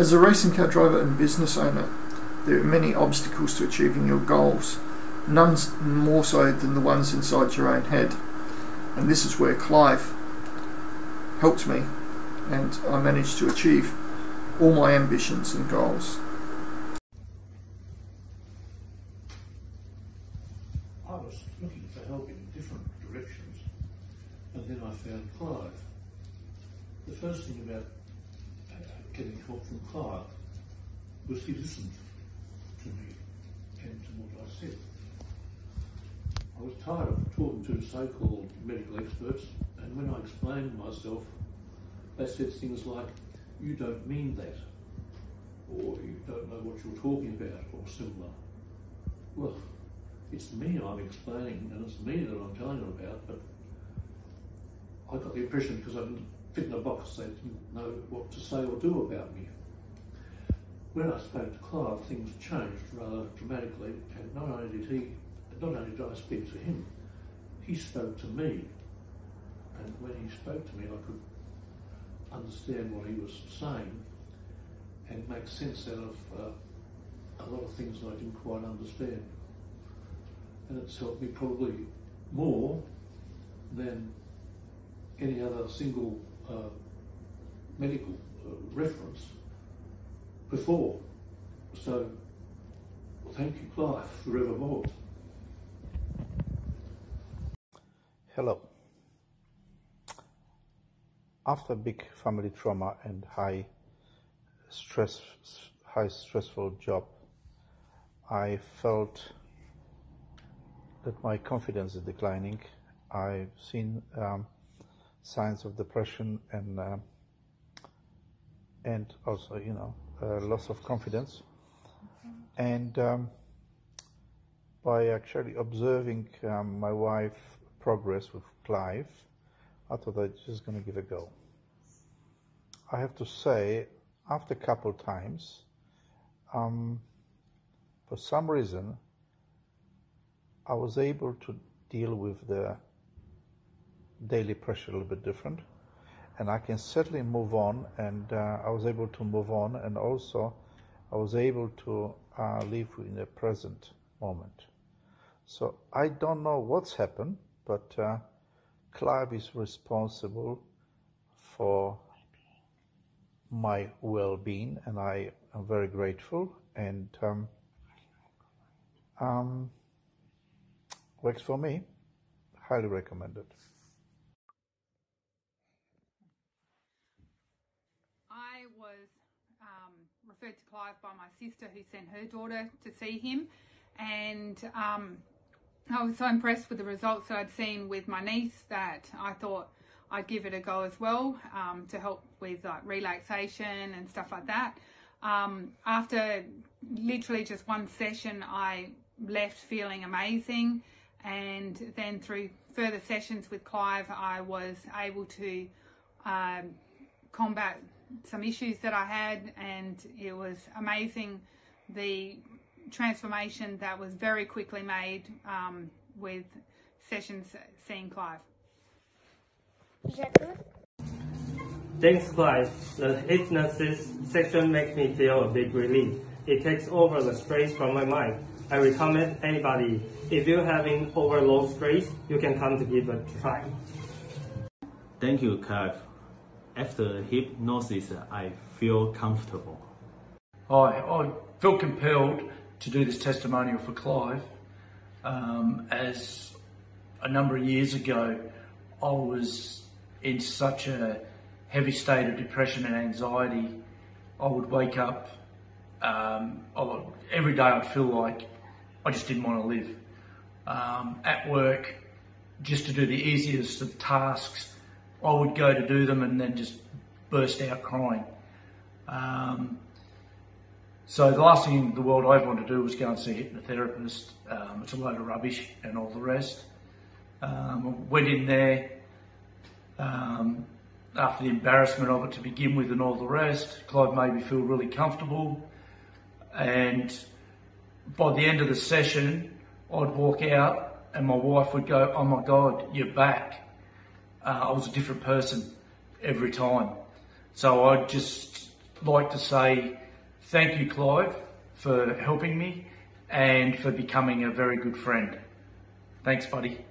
As a racing car driver and business owner, there are many obstacles to achieving your goals, none more so than the ones inside your own head. And this is where Clive helped me, and I managed to achieve all my ambitions and goals. I was looking for help in different directions, and then I found Clive. The first thing about getting help from Clive was he listened to me and to what I said. I was tired of talking to so-called medical experts, and when I explained myself, they said things like, you don't mean that, or you don't know what you're talking about, or similar. Well, it's me I'm explaining, and it's me that I'm telling them about, but I got the impression because I didn't fit in a box, they didn't know what to say or do about me. When I spoke to Clive, things changed rather dramatically, and not only did he, not only did I speak to him, he spoke to me. And when he spoke to me, I could understand what he was saying and make sense out of uh, a lot of things that I didn't quite understand. And it's helped me probably more than any other single medical uh, reference before. So thank you, Clive, forevermore. Hello. After big family trauma and high stress, high stressful job, I felt that my confidence is declining. I've seen um, signs of depression and uh, and also, you know, uh, loss of confidence. And um, by actually observing um, my wife progress with Clive, I thought I was just going to give a go. I have to say, after a couple times, um, for some reason, I was able to deal with the daily pressure a little bit different and I can certainly move on and uh, I was able to move on and also I was able to uh, live in the present moment. So I don't know what's happened, but uh, Clive is responsible for my well-being and I am very grateful and um, um, works for me. Highly recommended. I was um, referred to Clive by my sister who sent her daughter to see him and um, I was so impressed with the results that I'd seen with my niece that I thought I'd give it a go as well um, to help with like relaxation and stuff like that. Um, after literally just one session, I left feeling amazing. And then through further sessions with Clive, I was able to um, combat some issues that I had, and it was amazing the transformation that was very quickly made um, with sessions seeing Clive. Is that good? Thanks, Clive. The hypnosis section makes me feel a big relief. It takes over the stress from my mind. I recommend anybody, if you're having overload stress, you can come to give a try. Thank you, Clive. After hypnosis, I feel comfortable. Hi, I felt compelled to do this testimonial for Clive um, as a number of years ago I was in such a heavy state of depression and anxiety. I would wake up um, would, every day. I'd feel like I just didn't want to live. Um, at work, just to do the easiest of tasks, I would go to do them and then just burst out crying. Um, so the last thing in the world I wanted to do was go and see a hypnotherapist. Um, it's a load of rubbish and all the rest. Um, went in there um, after the embarrassment of it to begin with and all the rest. Clive made me feel really comfortable. And by the end of the session, I'd walk out and my wife would go, Oh my God, you're back. Uh, I was a different person every time. So I'd just like to say thank you, Clive, for helping me and for becoming a very good friend. Thanks, buddy.